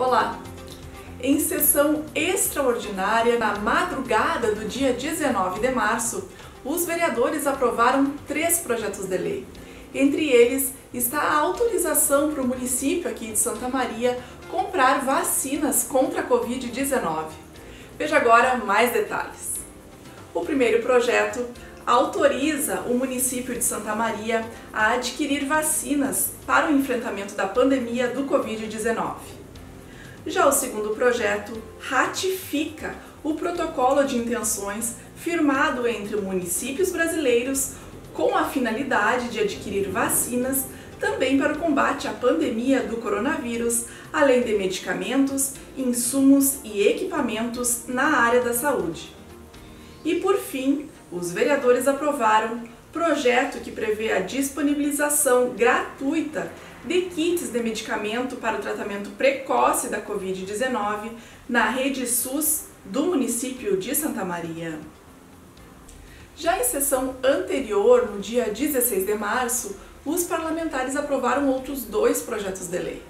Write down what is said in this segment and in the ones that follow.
Olá! Em sessão extraordinária na madrugada do dia 19 de março, os vereadores aprovaram três projetos de lei. Entre eles está a autorização para o município aqui de Santa Maria comprar vacinas contra a Covid-19. Veja agora mais detalhes. O primeiro projeto autoriza o município de Santa Maria a adquirir vacinas para o enfrentamento da pandemia do Covid-19. Já o segundo projeto ratifica o protocolo de intenções firmado entre municípios brasileiros com a finalidade de adquirir vacinas também para o combate à pandemia do coronavírus, além de medicamentos, insumos e equipamentos na área da saúde. E por fim, os vereadores aprovaram projeto que prevê a disponibilização gratuita de kits de medicamento para o tratamento precoce da Covid-19 na rede SUS do município de Santa Maria. Já em sessão anterior, no dia 16 de março, os parlamentares aprovaram outros dois projetos de lei.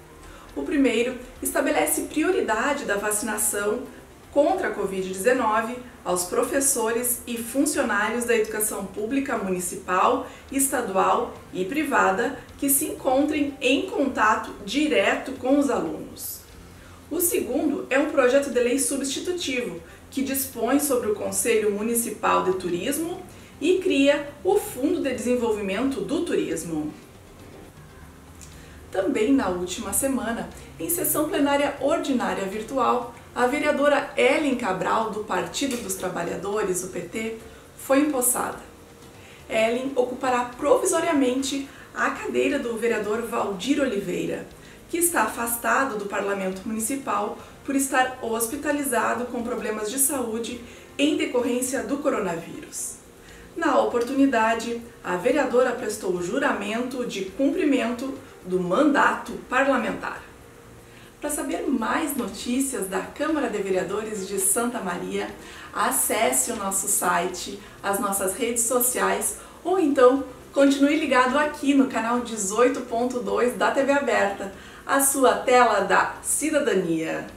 O primeiro estabelece prioridade da vacinação contra a Covid-19 aos professores e funcionários da educação pública municipal, estadual e privada que se encontrem em contato direto com os alunos. O segundo é um projeto de lei substitutivo que dispõe sobre o Conselho Municipal de Turismo e cria o Fundo de Desenvolvimento do Turismo. Também na última semana, em sessão plenária ordinária virtual, a vereadora Ellen Cabral, do Partido dos Trabalhadores, o PT, foi empossada. Ellen ocupará provisoriamente a cadeira do vereador Valdir Oliveira, que está afastado do Parlamento Municipal por estar hospitalizado com problemas de saúde em decorrência do coronavírus. Na oportunidade, a vereadora prestou o juramento de cumprimento do mandato parlamentar. Para saber mais notícias da Câmara de Vereadores de Santa Maria, acesse o nosso site, as nossas redes sociais ou então continue ligado aqui no canal 18.2 da TV Aberta, a sua tela da cidadania.